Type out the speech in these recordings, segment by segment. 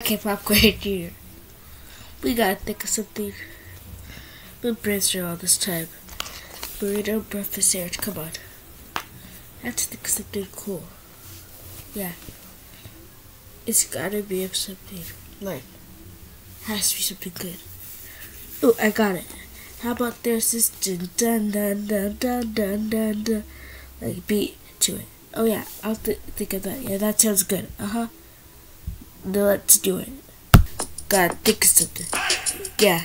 K-pop great here. We gotta think of something. We brainstorm all this time. Burrito, breakfast sandwich. Come on. Have to think of something cool. Yeah. It's gotta be of something like. Has to be something good. Oh, I got it. How about there's this dun dun dun dun dun dun dun, dun like beat to it. Oh yeah, I'll th think of that. Yeah, that sounds good. Uh huh. Let's do it. Gotta think of something. Yeah.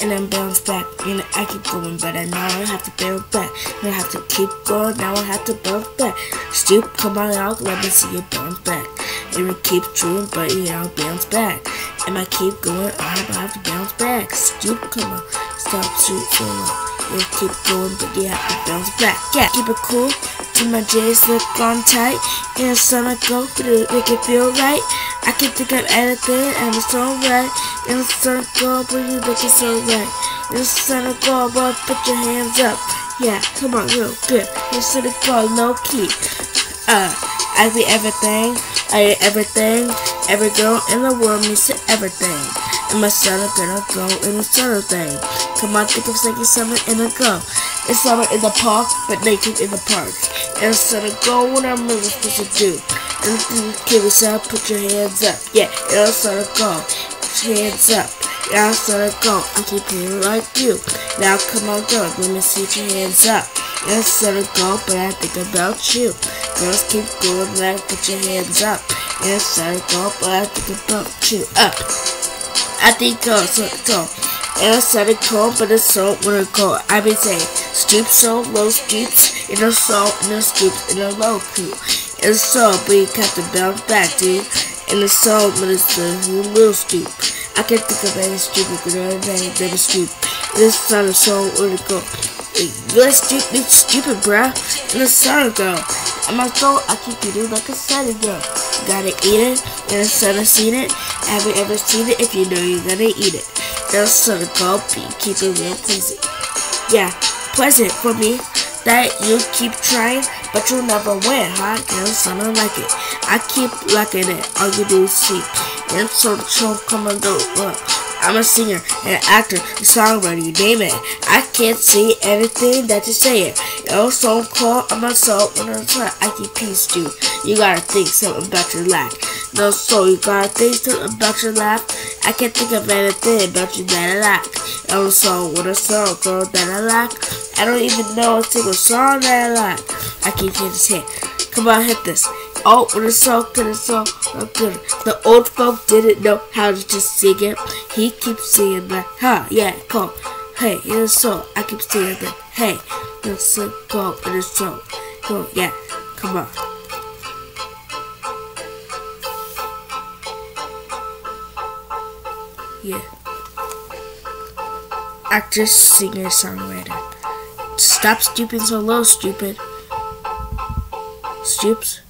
And then bounce back. You know, I keep going, but I now I have to bounce back. And I have to keep going. Now I have to bounce back. Stoop, come on out, let me see you bounce back. And we keep true, but you know, bounce back. And I keep going, I have to bounce back. Stoop, come on, stop, shoot, so long. Yeah, keep going, but yeah, I bounce back. Yeah, keep it cool. To my J's look on tight. And the sun I go, through, make it feel right. I can think of anything, and it's alright. And the sun go, but you looking so right. And the sun go, but put your hands up. Yeah, come on, real good. You should go low key. Uh, I be everything. I be everything. Every girl in the world needs everything. And my son are gonna go in the summer thing. Come on, think of second summer in a go. It's summer in the park, but naked in the park. And the sun go what I'm really supposed to do. And the kids up, put your hands up. Yeah, the sun go. Hands up. Now son go. I keep playing like you. Now come on, girl, let me see your hands up. And son go, but I think about you. Girls keep going like put your hands up. And son go, but I think about you. Up. I think go, so go. And I started cold, but it's so when it go. I been saying, stoop so low stoops, in a so in a stoops in a low cool. And so, but you got to bounce back, dude. And the so, but it's the little stoop. I can't think of any stupid girl name than a stoop. This son of so where to go. You're stupid, stupid, bruh. And the sun go. And my soul, I keep eating like a sun girl. You gotta eat it, and the sun has seen it. Have you ever seen it? If you know, you gotta eat it. The sun go, keep it pleasant. Yeah, pleasant for me that you keep trying, but you'll never win, huh? Cause I don't like it. I keep liking it. All you do is see. And so the show come and go. Look, I'm a singer, an actor, a songwriter, you name it. I can't see anything that you're saying. You're Oh, so cool, I'm a soul, when I keep peace, dude. You gotta think something about your life. No, so you gotta think something about your life. I can't think of anything about you that I like. I'm a song a song, girl, that I like. I don't even know a single song that I like. I keep hitting this hit. Come on, hit this. Oh, when it's so good, it's so good. The old folk didn't know how to just sing it. He keeps singing that, huh, yeah, cool. Hey, it's so, I keep singing that, hey, so cool, and it's so cool, yeah, come on. Yeah. Actress, singer, songwriter. Stop stooping so low, stupid. Stoops.